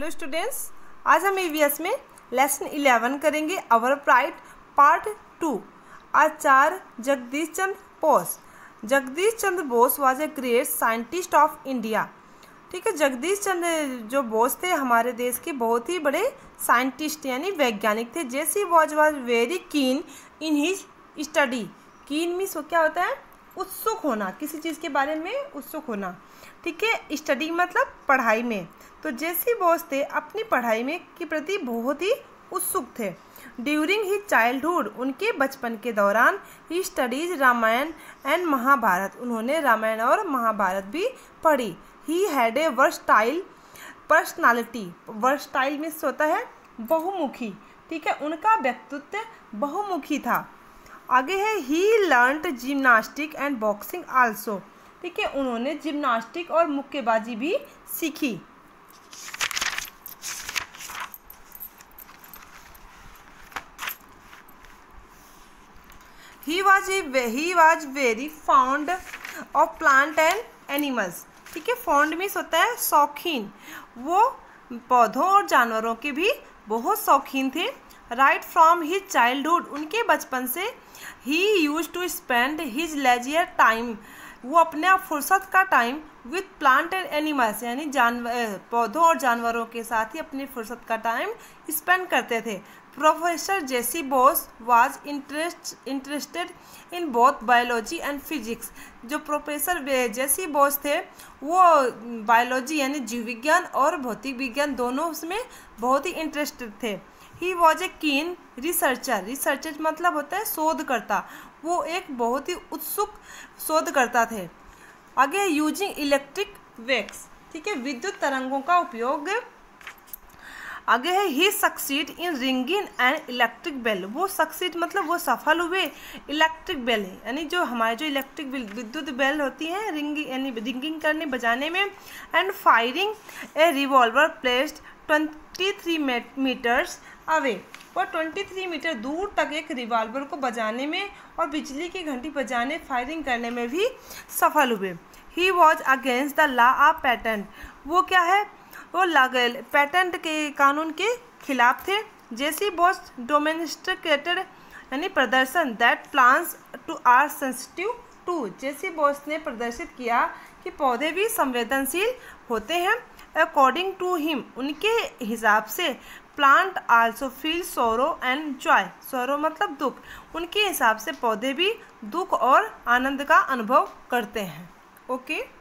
Hello students आज हम EVS में लेसन इलेवन करेंगे our pride part two Acharya Jagdish Chandra Bose. Jagdish Chandra Bose was a great scientist of India ठीक है, जगदीश चंद्र जो बोस थे हमारे देश के बहुत ही बड़े साइंटिस्ट यानी वैज्ञानिक थे. जैसी was was very keen in his study keen means क्या होता है? उत्सुक होना, किसी चीज़ के बारे में उत्सुक होना. ठीक है स्टडी मतलब पढ़ाई में. तो जैसी बोस थे अपनी पढ़ाई में के प्रति बहुत ही उत्सुक थे। ड्यूरिंग ही चाइल्डहुड, उनके बचपन के दौरान ही स्टडीज़ रामायण एंड महाभारत। उन्होंने रामायण और महाभारत भी पढ़ी। He had a versatile personality versatile में होता है बहुमुखी, ठीक है? उनका व्यक्तित्व बहुमुखी था। आगे है he learn gymnastic and boxing also ठीक है? उन्होंने जिम्नास्टिक और मुक्केबाजी भी सीखी। He was he was very found of plant and animals ठीक है फॉन्ड मीन्स होता है शौकीन। वो पौधों और जानवरों के भी बहुत शौकीन थे। राइट फ्रॉम हिज चाइल्डहुड उनके बचपन से ही use to spend his leisure time वो अपने फुर्सत का time with plant and animals यानी जानवर पौधों और जानवरों के साथ ही अपनी फुर्सत का टाइम स्पेंड करते थे। Professor J C Bose was interest interested in both biology and physics जो प्रोफेसर जेसी बोस थे, वो बायोलॉजी यानी जीव विज्ञान और भौतिक विज्ञान दोनों उसमें बहुत ही इंटरेस्टेड थे। ही वॉज़ ए कीन रिसर्चर रिसर्चर मतलब होता है शोधकर्ता। वो एक बहुत ही उत्सुक शोधकर्ता थे। आगे यूजिंग इलेक्ट्रिक वेक्स ठीक है? विद्युत तरंगों का उपयोग। आगे है he succeed in ringing and electric bell वो सक्सीड मतलब वो सफल हुए इलेक्ट्रिक बेल यानी जो हमारे जो इलेक्ट्रिक विद्युत बेल होती है रिंगिंग यानी रिंगिंग करने, बजाने में and firing a revolver placed twenty three metres away वो 23 मीटर दूर तक एक रिवॉल्वर को बजाने में और बिजली की घंटी बजाने फायरिंग करने में भी सफल हुए। He was against the law of patent वो क्या है? वो लागल पैटेंट के कानून के खिलाफ थे। जैसी बॉस डोमेस्टिकेटेड यानी प्रदर्शन that plants to are sensitive to जैसी बॉस ने प्रदर्शित किया कि पौधे भी संवेदनशील होते हैं। अकॉर्डिंग टू हिम उनके हिसाब से plant also feel sorrow and joy sorrow मतलब दुख. उनके हिसाब से पौधे भी दुख और आनंद का अनुभव करते हैं. Okay okay?